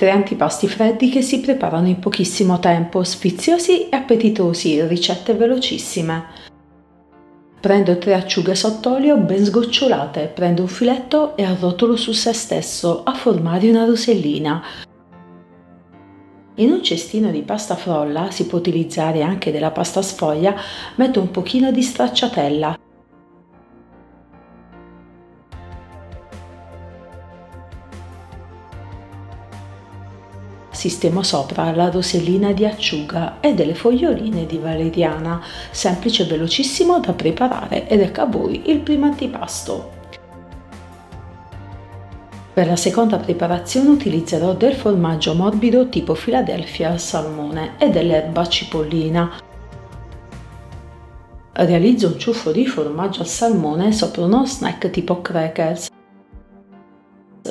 tre antipasti freddi che si preparano in pochissimo tempo, sfiziosi e appetitosi, ricette velocissime. Prendo tre acciughe sott'olio ben sgocciolate, prendo un filetto e arrotolo su se stesso a formare una rosellina. In un cestino di pasta frolla, si può utilizzare anche della pasta sfoglia, metto un pochino di stracciatella, sistemo sopra la rosellina di acciuga e delle foglioline di valeriana, semplice e velocissimo da preparare ed ecco a voi il primo antipasto. Per la seconda preparazione utilizzerò del formaggio morbido tipo Philadelphia al salmone e dell'erba cipollina. Realizzo un ciuffo di formaggio al salmone sopra uno snack tipo crackers.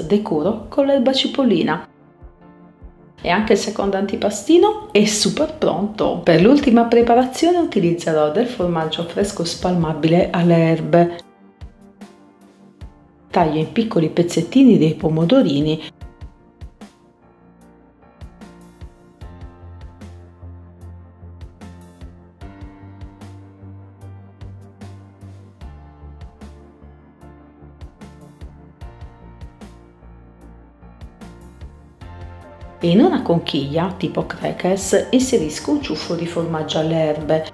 Decoro con l'erba cipollina. E anche il secondo antipastino è super pronto. Per l'ultima preparazione utilizzerò del formaggio fresco spalmabile alle erbe. Taglio in piccoli pezzettini dei pomodorini in una conchiglia, tipo crackers, inserisco un ciuffo di formaggio alle erbe.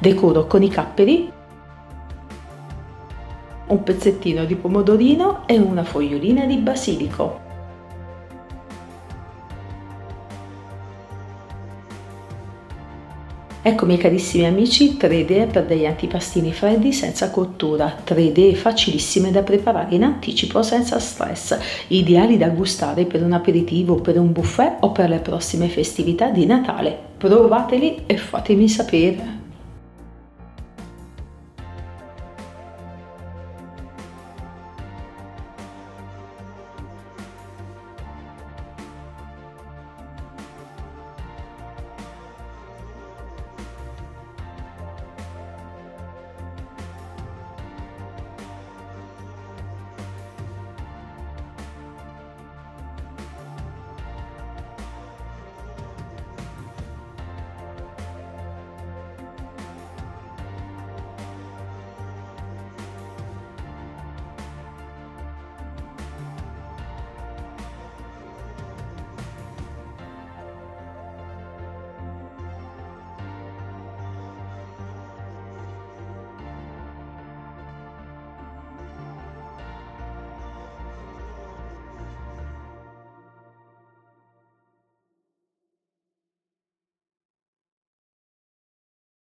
Decoro con i capperi, un pezzettino di pomodorino e una fogliolina di basilico. Ecco miei carissimi amici, 3 idee per degli antipastini freddi senza cottura, 3 idee facilissime da preparare in anticipo senza stress, ideali da gustare per un aperitivo, per un buffet o per le prossime festività di Natale. Provateli e fatemi sapere.